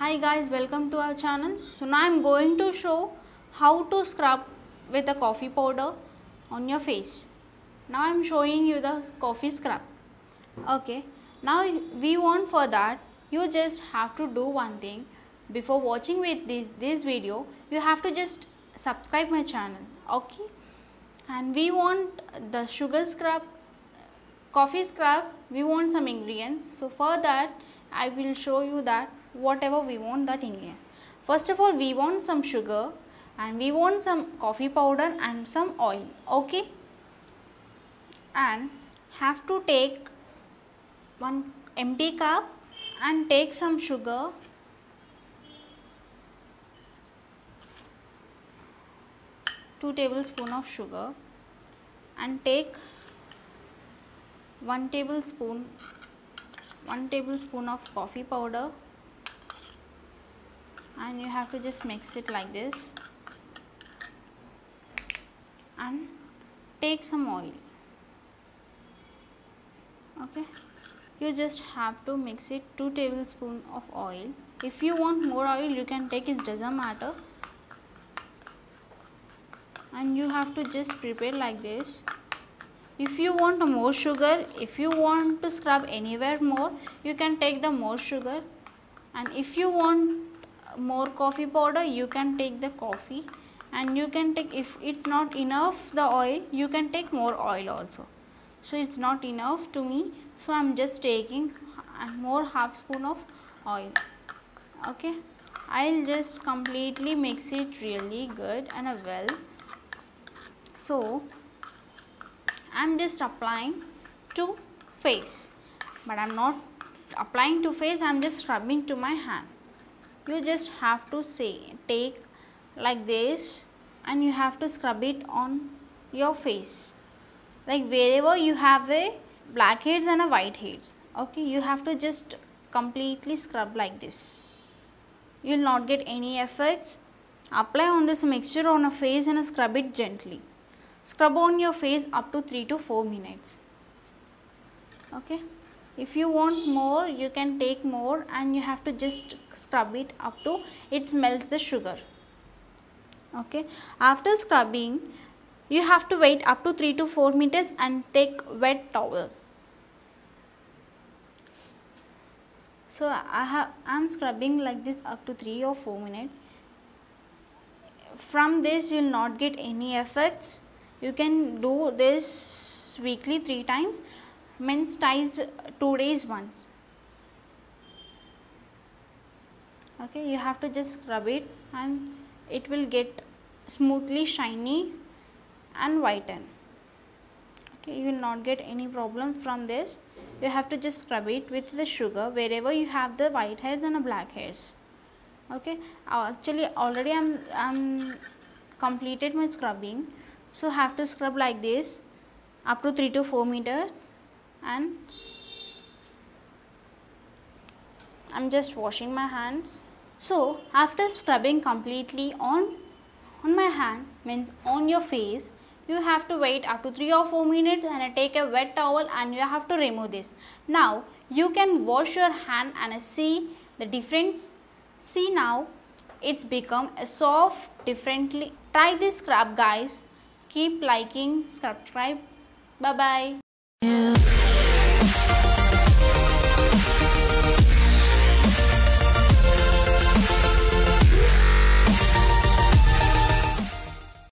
Hi guys, welcome to our channel. So now I'm going to show how to scrub with a coffee powder on your face. Now I'm showing you the coffee scrub. Okay. Now we want for that you just have to do one thing before watching with this this video you have to just subscribe my channel okay and we want the sugar scrub coffee scrub we want some ingredients so for that i will show you that whatever we want that ingredient first of all we want some sugar and we want some coffee powder and some oil okay? And have to take one empty cup and take some sugar. Two tablespoon of sugar and take 1 tablespoon 1 tablespoon of coffee powder. And you have to just mix it like this. And take some oil. Okay? You just have to mix it 2 tablespoon of oil. If you want more oil you can take it doesn't matter. And you have to just prepare like this if you want more sugar if you want to scrub anywhere more you can take the more sugar. And if you want more coffee powder you can take the coffee. And you can take if it's not enough the oil you can take more oil also. So it's not enough to me. So i'm just taking more half spoon of oil. Okay? I'll just completely mix it really good and well. So i'm just applying to face. But i'm not applying to face i'm just rubbing to my hand. You just have to say take like this and you have to scrub it on your face. Like wherever you have a blackheads and a whiteheads okay you have to just completely scrub like this. You will not get any effects. Apply on this mixture on a face and scrub it gently scrub on your face up to 3 to 4 minutes. Okay? If you want more you can take more and you have to just scrub it up to it melts the sugar. Okay? After scrubbing you have to wait up to 3 to 4 minutes and take wet towel. So i have i'm scrubbing like this up to 3 or 4 minutes. From this you will not get any effects you can do this weekly 3 times men's ties 2 days once. Okay you have to just scrub it and it will get smoothly shiny and whiten. Okay you will not get any problem from this. You have to just scrub it with the sugar wherever you have the white hairs and the black hairs. Okay actually already i'm i'm completed my scrubbing so have to scrub like this up to 3 to 4 meters and i'm just washing my hands so after scrubbing completely on on my hand means on your face you have to wait up to 3 or 4 minutes and take a wet towel and you have to remove this. Now you can wash your hand and see the difference. See now it's become a soft differently. Try this scrub guys. Keep liking, subscribe. Bye bye.